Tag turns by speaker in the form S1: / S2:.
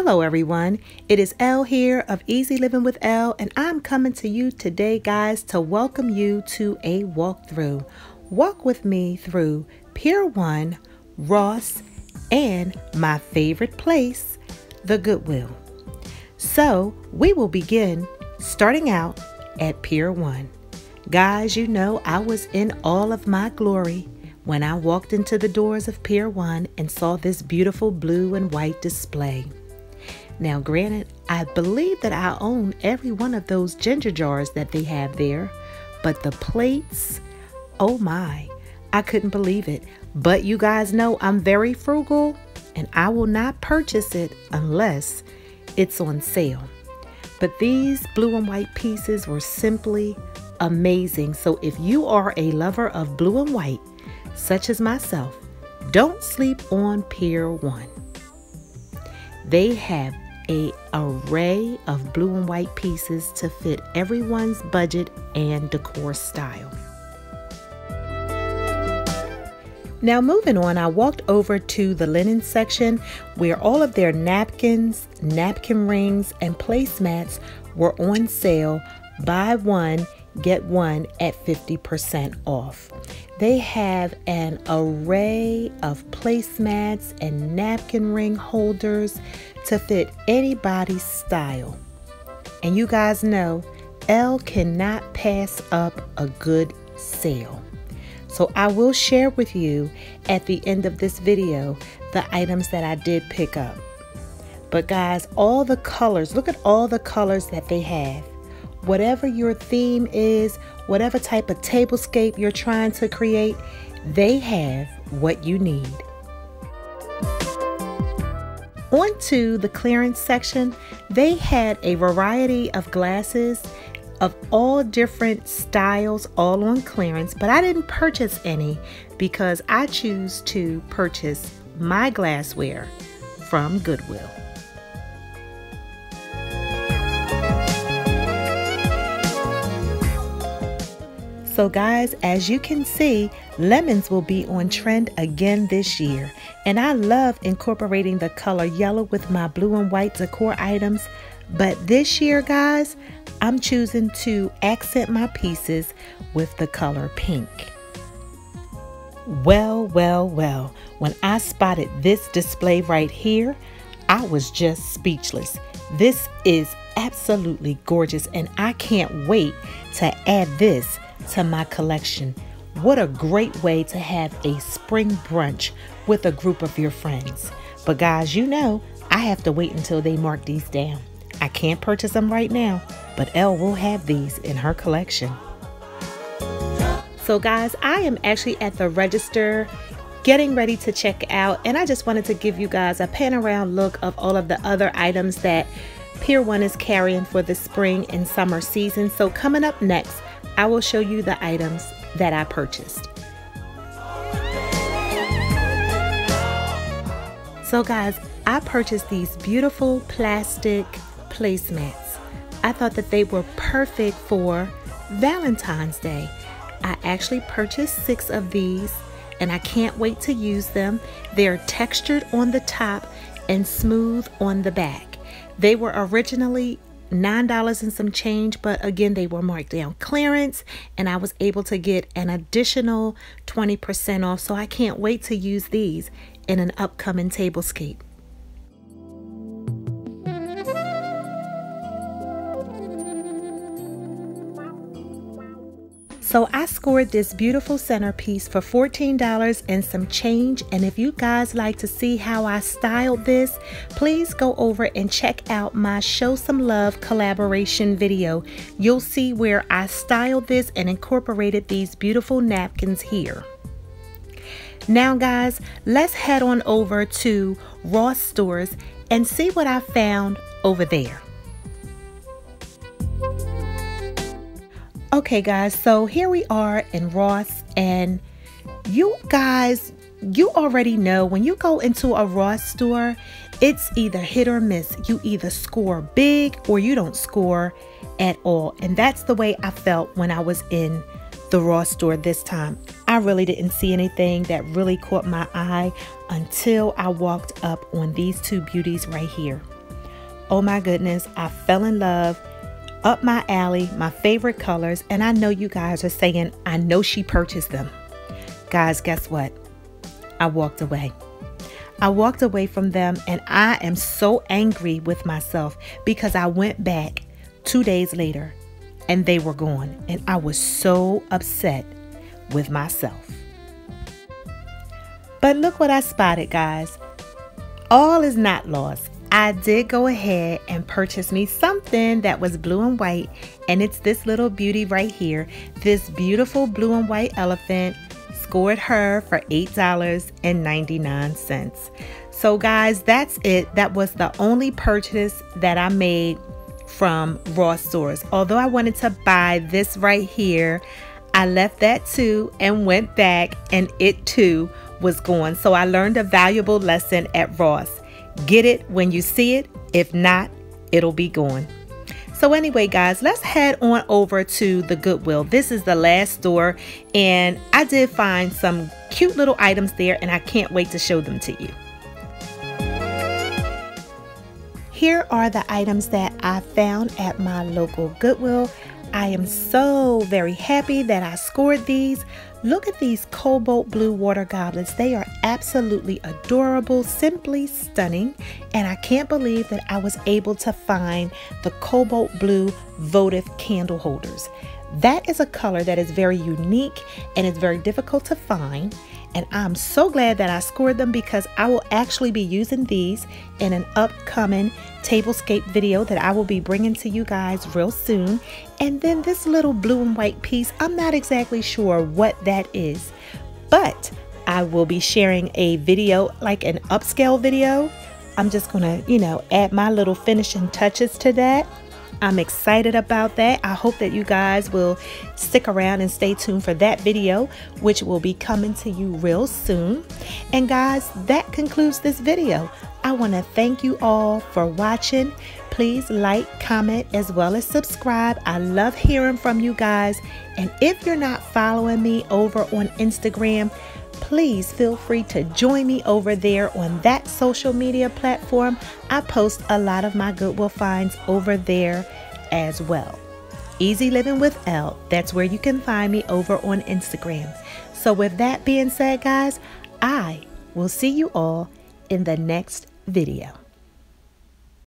S1: Hello, everyone. It is Elle here of Easy Living with Elle, and I'm coming to you today, guys, to welcome you to a walkthrough. Walk with me through Pier 1, Ross, and my favorite place, the Goodwill. So, we will begin starting out at Pier 1. Guys, you know I was in all of my glory when I walked into the doors of Pier 1 and saw this beautiful blue and white display. Now, granted, I believe that I own every one of those ginger jars that they have there, but the plates, oh my, I couldn't believe it. But you guys know I'm very frugal and I will not purchase it unless it's on sale. But these blue and white pieces were simply amazing. So if you are a lover of blue and white, such as myself, don't sleep on Pier 1. They have a array of blue and white pieces to fit everyone's budget and decor style. Now moving on, I walked over to the linen section where all of their napkins, napkin rings, and placemats were on sale. Buy one, get one at 50% off. They have an array of placemats and napkin ring holders to fit anybody's style. And you guys know, Elle cannot pass up a good sale. So I will share with you at the end of this video the items that I did pick up. But guys, all the colors, look at all the colors that they have. Whatever your theme is, whatever type of tablescape you're trying to create, they have what you need. On to the clearance section, they had a variety of glasses of all different styles all on clearance, but I didn't purchase any because I choose to purchase my glassware from Goodwill. So guys, as you can see, lemons will be on trend again this year. And I love incorporating the color yellow with my blue and white decor items. But this year, guys, I'm choosing to accent my pieces with the color pink. Well, well, well, when I spotted this display right here, I was just speechless. This is absolutely gorgeous and I can't wait to add this to my collection. What a great way to have a spring brunch with a group of your friends. But guys, you know, I have to wait until they mark these down. I can't purchase them right now, but Elle will have these in her collection. So guys, I am actually at the register getting ready to check out and I just wanted to give you guys a pan around look of all of the other items that Pier 1 is carrying for the spring and summer season. So coming up next, I will show you the items that I purchased. So guys, I purchased these beautiful plastic placemats. I thought that they were perfect for Valentine's Day. I actually purchased six of these and I can't wait to use them. They're textured on the top and smooth on the back. They were originally $9 and some change, but again, they were marked down clearance and I was able to get an additional 20% off. So I can't wait to use these in an upcoming tablescape. So I scored this beautiful centerpiece for $14 and some change. And if you guys like to see how I styled this, please go over and check out my Show Some Love collaboration video. You'll see where I styled this and incorporated these beautiful napkins here. Now guys, let's head on over to Ross Stores and see what I found over there. Okay, guys, so here we are in Ross, and you guys, you already know when you go into a Ross store, it's either hit or miss. You either score big or you don't score at all. And that's the way I felt when I was in the Ross store this time. I really didn't see anything that really caught my eye until I walked up on these two beauties right here. Oh my goodness, I fell in love. Up my alley, my favorite colors, and I know you guys are saying, I know she purchased them. Guys, guess what? I walked away. I walked away from them and I am so angry with myself because I went back two days later and they were gone. And I was so upset with myself. But look what I spotted, guys. All is not lost. I did go ahead and purchase me something that was blue and white, and it's this little beauty right here. This beautiful blue and white elephant scored her for $8.99. So, guys, that's it. That was the only purchase that I made from Ross Stores. Although I wanted to buy this right here, I left that too and went back, and it too was gone. So, I learned a valuable lesson at Ross. Get it when you see it. If not, it'll be gone. So, anyway, guys, let's head on over to the Goodwill. This is the last store, and I did find some cute little items there, and I can't wait to show them to you. Here are the items that I found at my local Goodwill. I am so very happy that I scored these. Look at these cobalt blue water goblets. They are absolutely adorable, simply stunning, and I can't believe that I was able to find the cobalt blue votive candle holders. That is a color that is very unique and it's very difficult to find. And I'm so glad that I scored them because I will actually be using these in an upcoming tablescape video that I will be bringing to you guys real soon. And then this little blue and white piece, I'm not exactly sure what that is, but I will be sharing a video, like an upscale video. I'm just gonna, you know, add my little finishing touches to that. I'm excited about that. I hope that you guys will stick around and stay tuned for that video, which will be coming to you real soon. And guys, that concludes this video. I want to thank you all for watching. Please like, comment, as well as subscribe. I love hearing from you guys. And if you're not following me over on Instagram, please feel free to join me over there on that social media platform. I post a lot of my Goodwill finds over there as well. Easy Living with Elle, that's where you can find me over on Instagram. So, with that being said, guys, I will see you all in the next video.